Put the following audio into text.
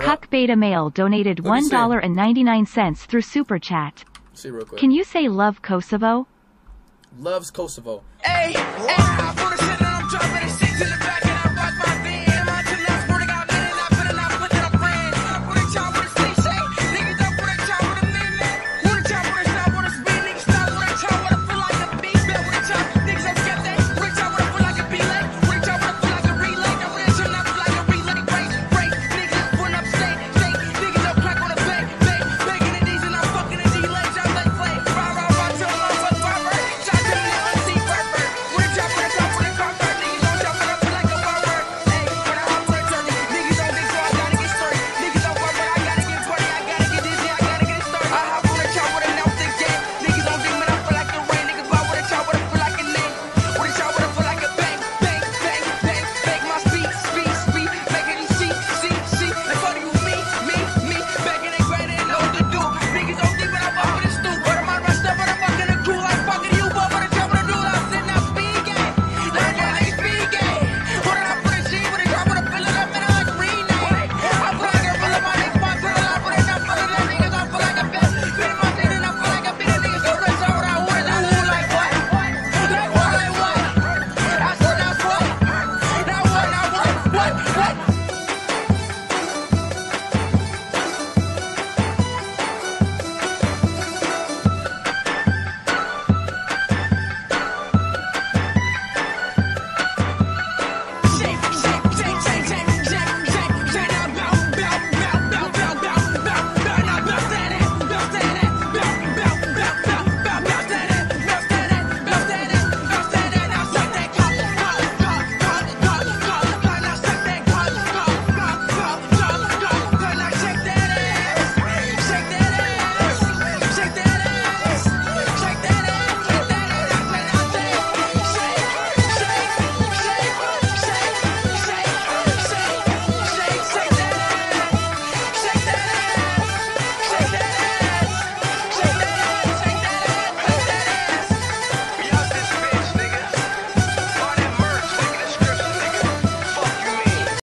Cuck Beta Male donated $1.99 through Super Chat. Can you say love Kosovo? Loves Kosovo. Hey, hey,